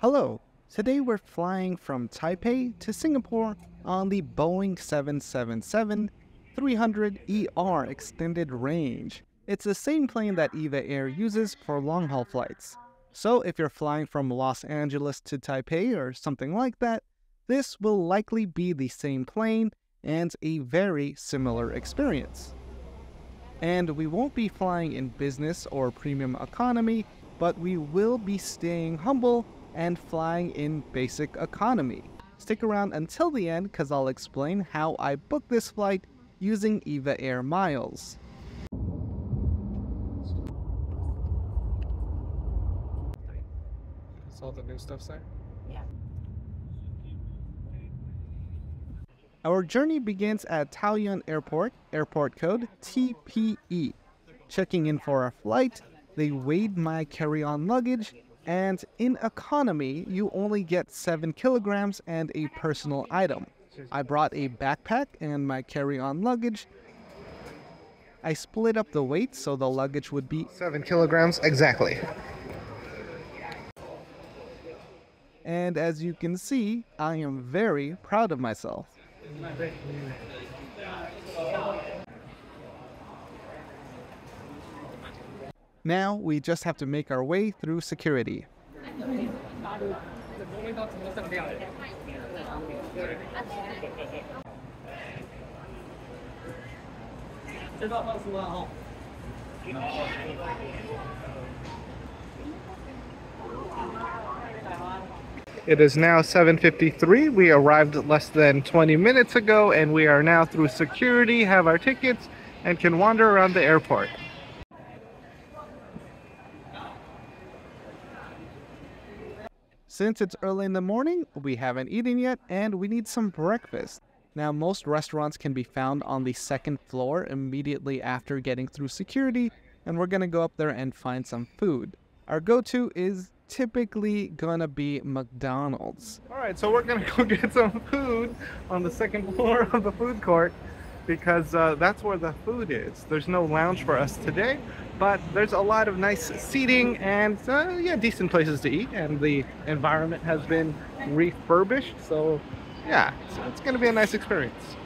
Hello, today we're flying from Taipei to Singapore on the Boeing 777 300ER extended range. It's the same plane that EVA Air uses for long haul flights. So if you're flying from Los Angeles to Taipei or something like that, this will likely be the same plane and a very similar experience. And we won't be flying in business or premium economy, but we will be staying humble and flying in basic economy. Stick around until the end because I'll explain how I booked this flight using EVA Air Miles. That's all the new stuff there? Yeah. Our journey begins at Taoyuan Airport, airport code TPE. Checking in for our flight, they weighed my carry on luggage, and in economy, you only get 7 kilograms and a personal item. I brought a backpack and my carry on luggage. I split up the weight so the luggage would be Seven kilograms exactly. and as you can see, I am very proud of myself. Now we just have to make our way through security. It is now 7:53. We arrived less than 20 minutes ago and we are now through security, have our tickets and can wander around the airport. Since it's early in the morning, we haven't eaten yet and we need some breakfast. Now, most restaurants can be found on the second floor immediately after getting through security, and we're gonna go up there and find some food. Our go to is typically gonna be McDonald's. All right, so we're gonna go get some food on the second floor of the food court because uh, that's where the food is. There's no lounge for us today, but there's a lot of nice seating and uh, yeah, decent places to eat. And the environment has been refurbished, so yeah, it's, it's gonna be a nice experience.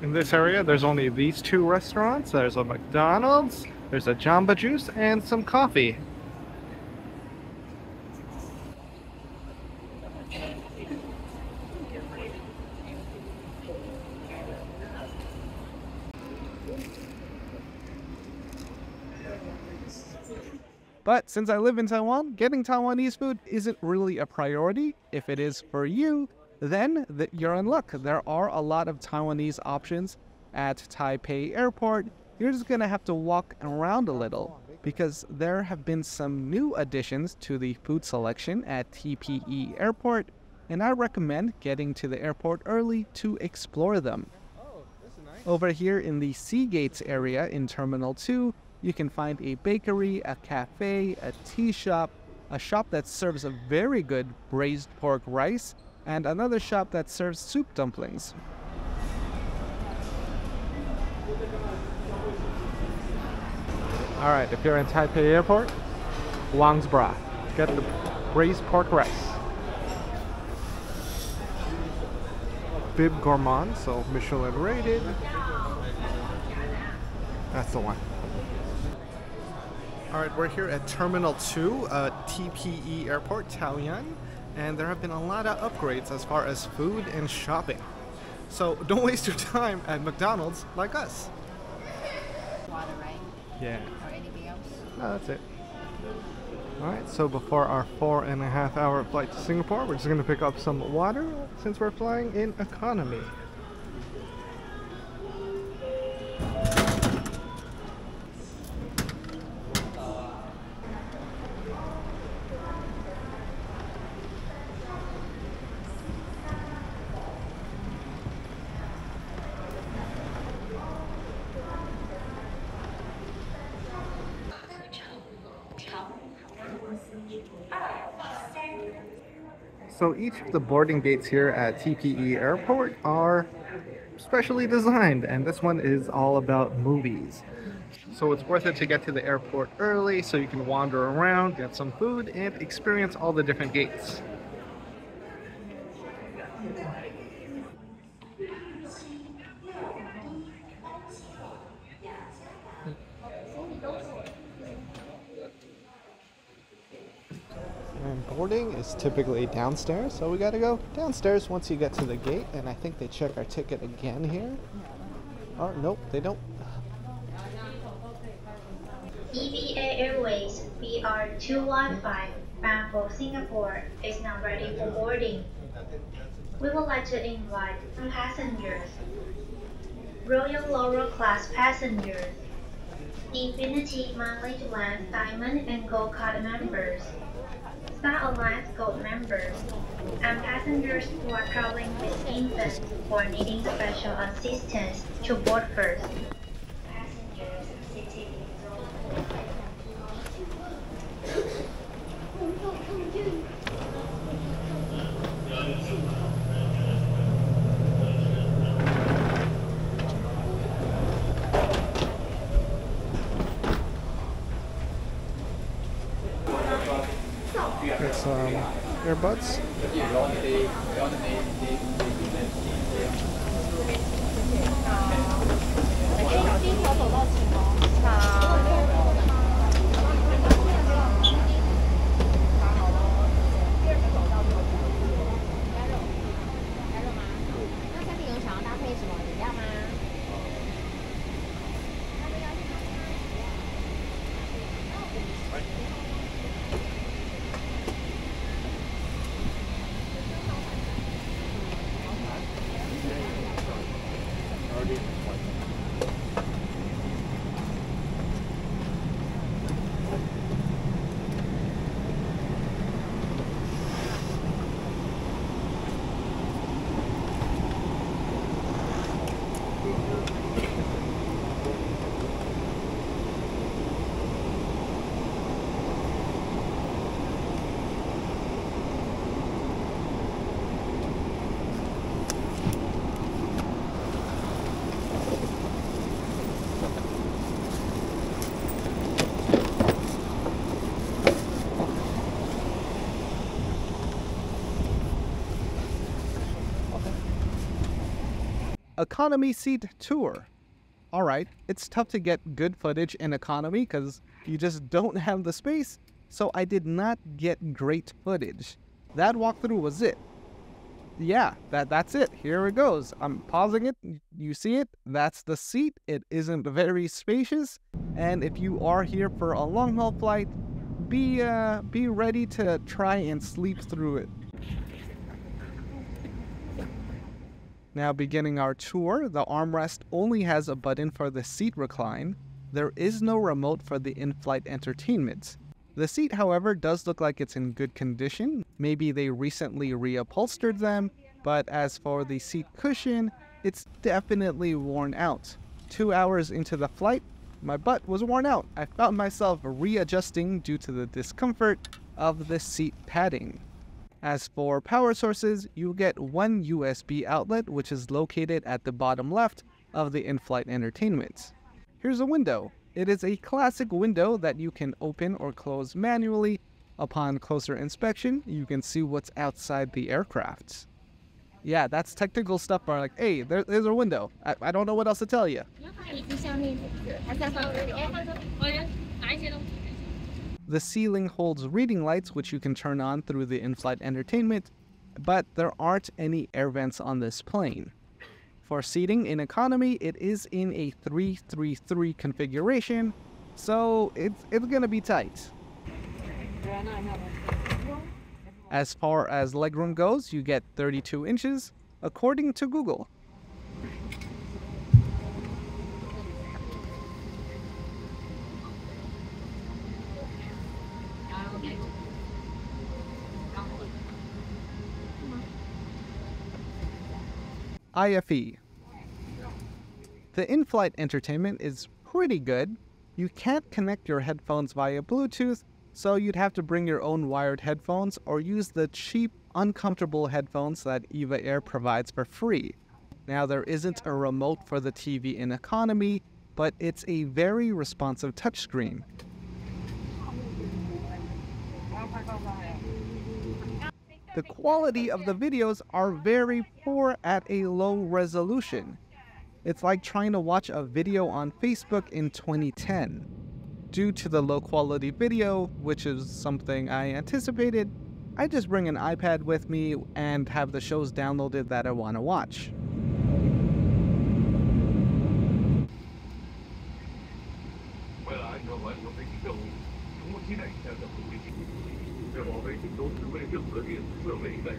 In this area, there's only these two restaurants. There's a McDonald's, there's a Jamba Juice, and some coffee. But since I live in Taiwan, getting Taiwanese food isn't really a priority. If it is for you, then th- you're in luck. There are a lot of Taiwanese options at Taipei Airport. You're just gonna have to walk around a little because there have been some new additions to the food selection at TPE Airport, and I recommend getting to the airport early to explore them. Over here in the C Gates area in Terminal 2, you can find a bakery, a cafe, a tea shop, a shop that serves a very good braised pork rice, and another shop that serves soup dumplings. All right, if you're in Taipei Airport, Wang's Broth. Get the braised pork rice. Bib Gourmand, so Michelin rated. That's the one. All right, we're here at Terminal 2, uh, TPE Airport, Taoyuan, and there have been a lot of upgrades as far as food and shopping. So don't waste your time at McDonald's like us. water, right? Yeah. Or anything else? No, that's it. Alright, so before our four and a half hour flight to Singapore, we're just going to pick up some water since we're flying in economy. So each of the boarding gates here at TPE Airport are specially designed, and this one is all about movies. So it's worth it to get to the airport early so you can wander around, get some food, and experience all the different gates. And boarding is typically downstairs, so we gotta go downstairs once you get to the gate. And I think they check our ticket again here. Oh, nope, they don't. EVA Airways BR215 bound for Singapore is now ready for boarding. We would like to invite some passengers, Royal Laurel Class passengers, Infinity Mileage Plan Diamond and Gold Card members, Star Alliance Gold members, and passengers who are traveling with infants or needing special assistance to board first. Passengers sitting in row Get some earbuds. Economy seat tour. Alright, it's tough to get good footage in economy because you just don't have the space, so I did not get great footage. That walkthrough was it. Yeah, that that's it. Here it goes. I'm pausing it. You see it? That's the seat. It isn't very spacious, and if you are here for a long haul flight, be uh be ready to try and sleep through it. Now, beginning our tour, the armrest only has a button for the seat recline. There is no remote for the in flight entertainment. The seat, however, does look like it's in good condition. Maybe they recently reupholstered them, but as for the seat cushion, it's definitely worn out. Two hours into the flight, my butt was worn out. I found myself readjusting due to the discomfort of the seat padding. As for power sources, you get one USB outlet which is located at the bottom left of the in-flight entertainment. Here's a window. It is a classic window that you can open or close manually. Upon closer inspection, you can see what's outside the aircraft. Yeah, that's technical stuff but like, hey, there, there's a window. I, I don't know what else to tell you. The ceiling holds reading lights, which you can turn on through the in flight entertainment, but there aren't any air vents on this plane. For seating in economy, it is in a 333 configuration, so it's, it's gonna be tight. As far as legroom goes, you get 32 inches, according to Google. IFE. The in flight entertainment is pretty good. You can't connect your headphones via Bluetooth, so you'd have to bring your own wired headphones or use the cheap, uncomfortable headphones that Eva Air provides for free. Now, there isn't a remote for the TV in economy, but it's a very responsive touchscreen. The quality of the videos are very poor at a low resolution. It's like trying to watch a video on Facebook in 2010. Due to the low quality video, which is something I anticipated, I just bring an iPad with me and have the shows downloaded that I want to watch. Don't forget, we'll make that.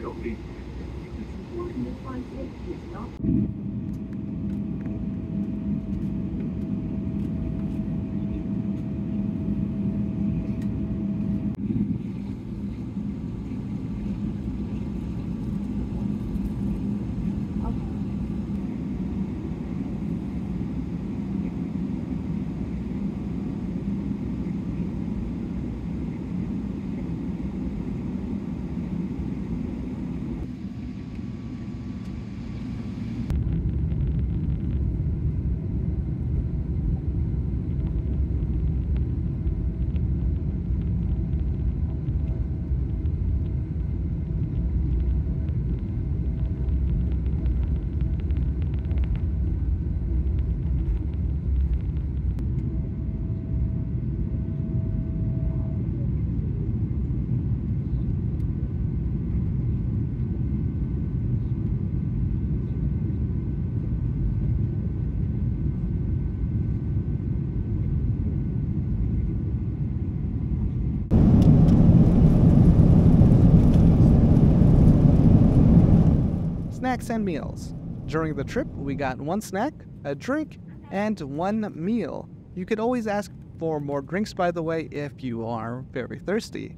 Snacks and meals. During the trip, we got one snack, a drink, and one meal. You could always ask for more drinks, by the way, if you are very thirsty.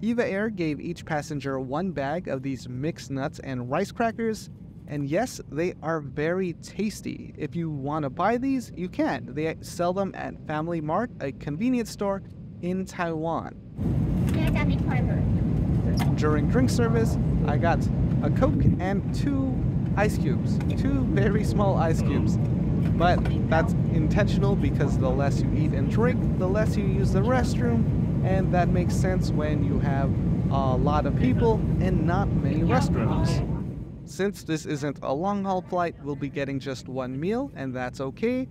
Eva Air gave each passenger one bag of these mixed nuts and rice crackers, and yes, they are very tasty. If you want to buy these, you can. They sell them at Family Mart, a convenience store in Taiwan. During drink service, I got a Coke and two ice cubes. Two very small ice cubes. But that's intentional because the less you eat and drink, the less you use the restroom, and that makes sense when you have a lot of people and not many restrooms. Since this isn't a long haul flight, we'll be getting just one meal, and that's okay,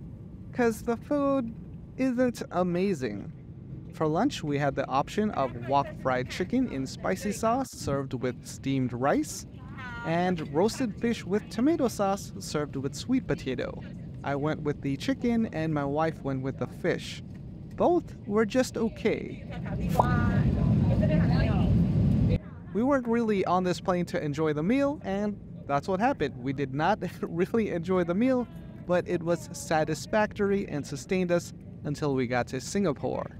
because the food isn't amazing. For lunch, we had the option of wok fried chicken in spicy sauce served with steamed rice, and roasted fish with tomato sauce served with sweet potato. I went with the chicken, and my wife went with the fish. Both were just okay. We weren't really on this plane to enjoy the meal, and that's what happened. We did not really enjoy the meal, but it was satisfactory and sustained us until we got to Singapore.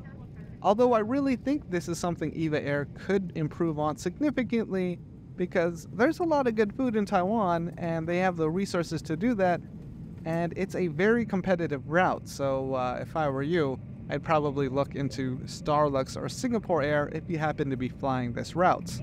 Although I really think this is something EVA Air could improve on significantly because there's a lot of good food in Taiwan and they have the resources to do that, and it's a very competitive route. So uh, if I were you, I'd probably look into Starlux or Singapore Air if you happen to be flying this route.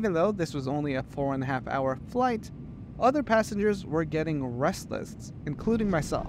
Even though this was only a four and a half hour flight, other passengers were getting restless, including myself.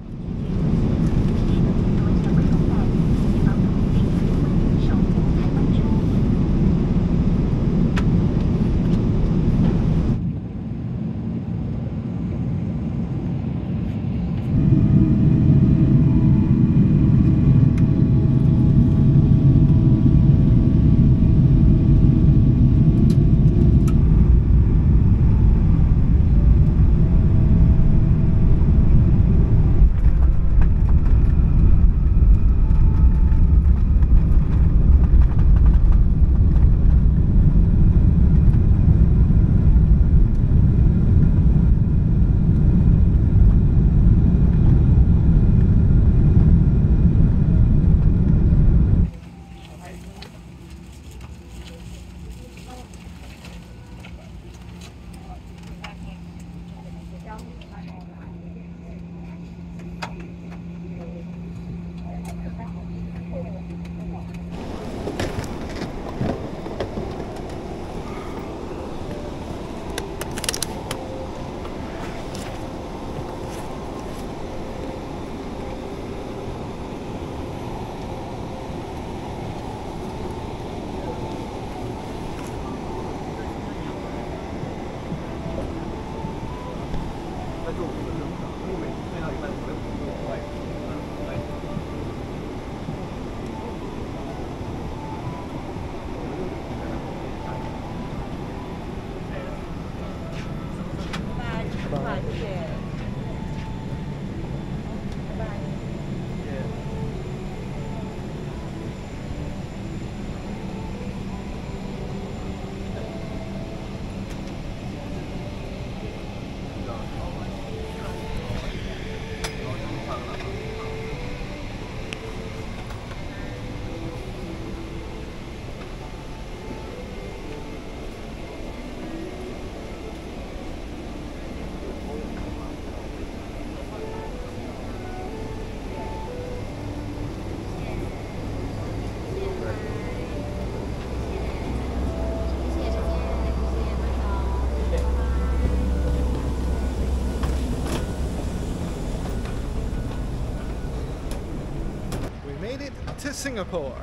To Singapore.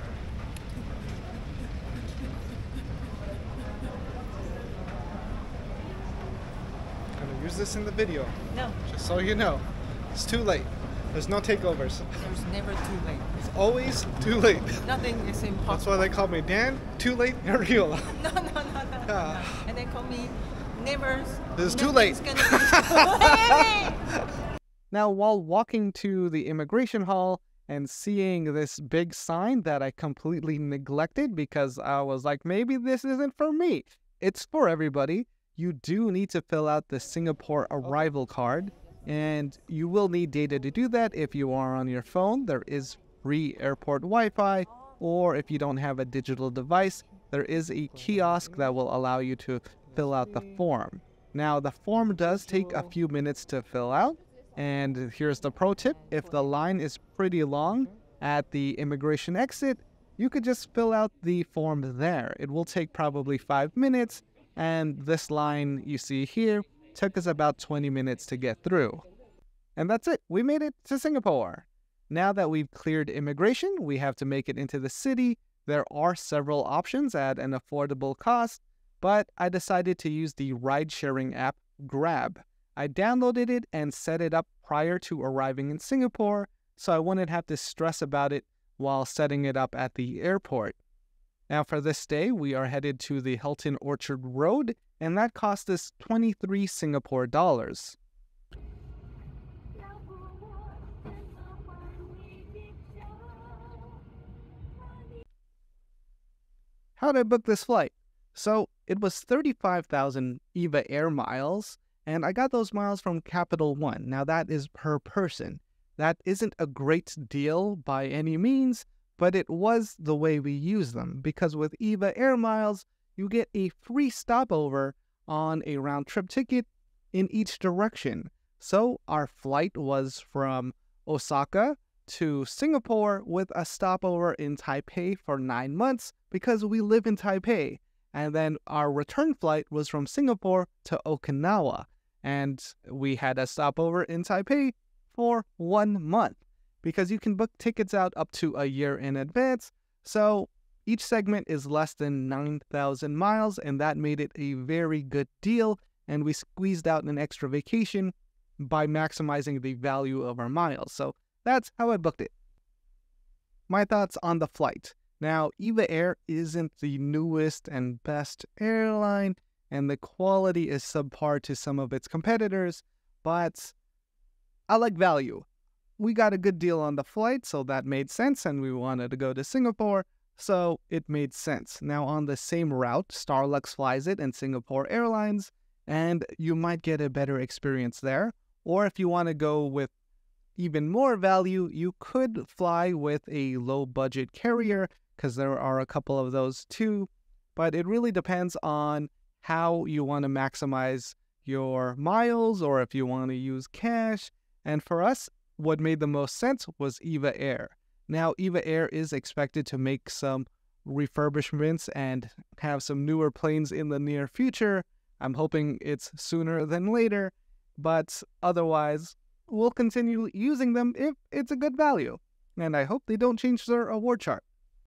Gonna use this in the video, No, just so you know. It's too late. There's no takeovers. there's never too late. It's always too late. Nothing is impossible. That's why they call me Dan. Too late, Ariola. No, no, no, no, no. Ah. And they call me never. This is too late. gonna be- Now, while walking to the immigration hall and seeing this big sign that I completely neglected because I was like, maybe this isn't for me, it's for everybody. You do need to fill out the Singapore arrival card, and you will need data to do that if you are on your phone. There is free airport Wi Fi, or if you don't have a digital device, there is a kiosk that will allow you to fill out the form. Now, the form does take a few minutes to fill out. And here's the pro tip if the line is pretty long at the immigration exit, you could just fill out the form there. It will take probably five minutes, and this line you see here took us about 20 minutes to get through. And that's it, we made it to Singapore. Now that we've cleared immigration, we have to make it into the city. There are several options at an affordable cost, but I decided to use the ride sharing app Grab. I downloaded it and set it up prior to arriving in Singapore, so I wouldn't have to stress about it while setting it up at the airport. Now, for this day, we are headed to the Hilton Orchard Road, and that cost us 23 Singapore dollars. How did I book this flight? So it was 35,000 EVA Air miles, and I got those miles from Capital One. Now that is per person. That isn't a great deal by any means, but it was the way we use them because with EVA Air miles, you get a free stopover on a round trip ticket in each direction. So our flight was from Osaka to Singapore with a stopover in Taipei for nine months because we live in Taipei. And then our return flight was from Singapore to Okinawa. And we had a stopover in Taipei for one month because you can book tickets out up to a year in advance. So each segment is less than 9,000 miles, and that made it a very good deal. And we squeezed out an extra vacation by maximizing the value of our miles. So that's how I booked it. My thoughts on the flight. Now, EVA Air isn't the newest and best airline, and the quality is subpar to some of its competitors, but I like value. We got a good deal on the flight, so that made sense, and we wanted to go to Singapore, so it made sense. Now, on the same route, Starlux flies it and Singapore Airlines, and you might get a better experience there. Or if you want to go with even more value, you could fly with a low budget carrier because there are a couple of those too. But it really depends on how you want to maximize your miles or if you want to use cash. And for us, what made the most sense was EVA Air. Now, EVA Air is expected to make some refurbishments and have some newer planes in the near future. I'm hoping it's sooner than later, but otherwise, we'll continue using them if it's a good value. And I hope they don't change their award chart.